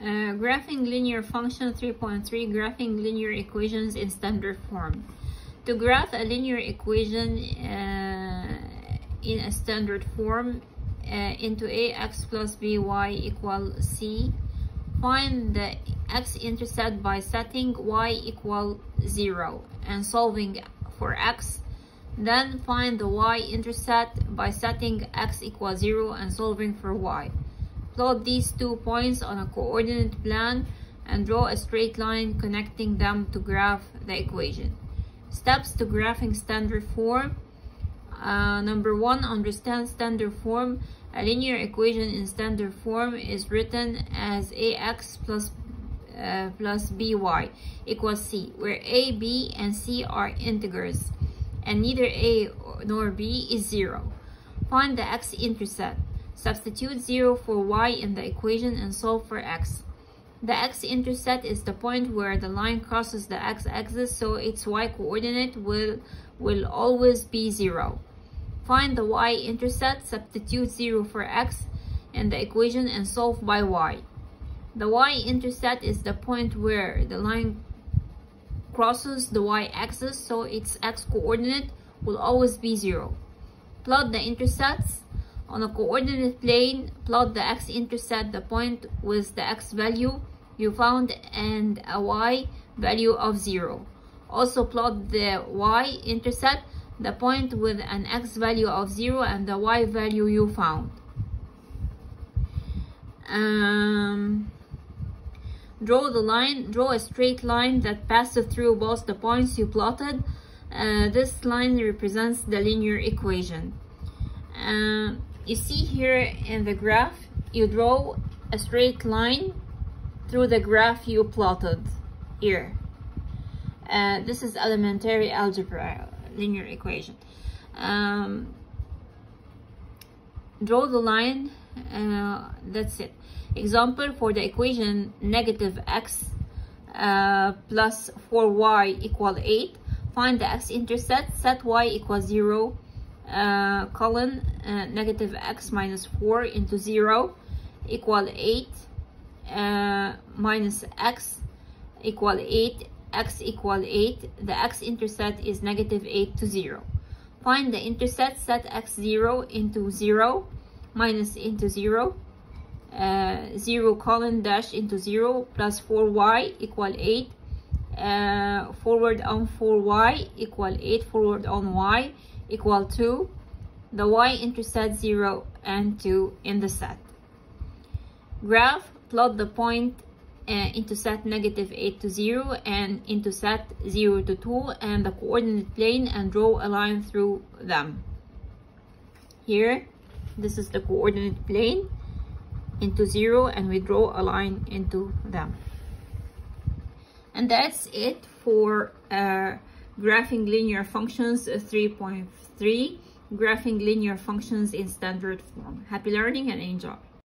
Uh, graphing linear function 3.3 graphing linear equations in standard form. To graph a linear equation uh, in a standard form uh, into ax plus by equal c find the x-intercept by setting y equal 0 and solving for x then find the y-intercept by setting x equals 0 and solving for y plot these two points on a coordinate plane and draw a straight line connecting them to graph the equation. Steps to graphing standard form. Uh, number one, understand standard form. A linear equation in standard form is written as ax plus uh, plus by equals c, where a, b, and c are integers, and neither a nor b is zero. Find the x-intercept. Substitute 0 for y in the equation and solve for x. The x-intercept is the point where the line crosses the x-axis, so its y-coordinate will, will always be 0. Find the y-intercept, substitute 0 for x in the equation and solve by y. The y-intercept is the point where the line crosses the y-axis, so its x-coordinate will always be 0. Plot the intercepts on a coordinate plane, plot the x-intercept, the point with the x value you found and a y value of 0. Also plot the y-intercept, the point with an x value of 0 and the y value you found. Um, draw the line, draw a straight line that passes through both the points you plotted. Uh, this line represents the linear equation. Uh, you see here in the graph, you draw a straight line through the graph you plotted here. Uh, this is elementary algebra, linear equation. Um, draw the line, uh, that's it. Example for the equation negative x uh, plus 4y equal 8. Find the x-intercept, set y equals 0 uh, colon uh, negative x minus 4 into 0 equal 8 uh, minus x equal 8 x equal 8 the x-intercept is negative 8 to 0 find the intercept set x 0 into 0 minus into 0 uh, 0 colon dash into 0 plus 4y equal 8 uh, forward on 4y equal 8 forward on y equal to the y-intercept 0 and 2 in the set. Graph, plot the point uh, intercept negative 8 to 0 and intercept 0 to 2 and the coordinate plane and draw a line through them. Here, this is the coordinate plane into 0 and we draw a line into them. And that's it for uh, graphing linear functions uh, 3.3 graphing linear functions in standard form. Happy learning and enjoy